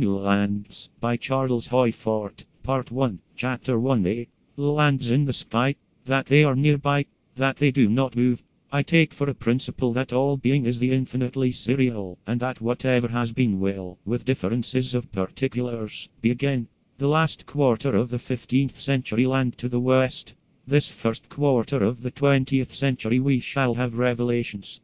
New Lands by Charles Hoy Fort, Part 1 Chapter 1a Lands in the sky, that they are nearby, that they do not move. I take for a principle that all being is the infinitely serial, and that whatever has been will, with differences of particulars, be again. The last quarter of the 15th century land to the west. This first quarter of the 20th century we shall have revelations.